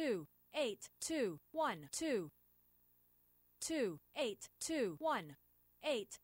two eight two one two two eight two one eight.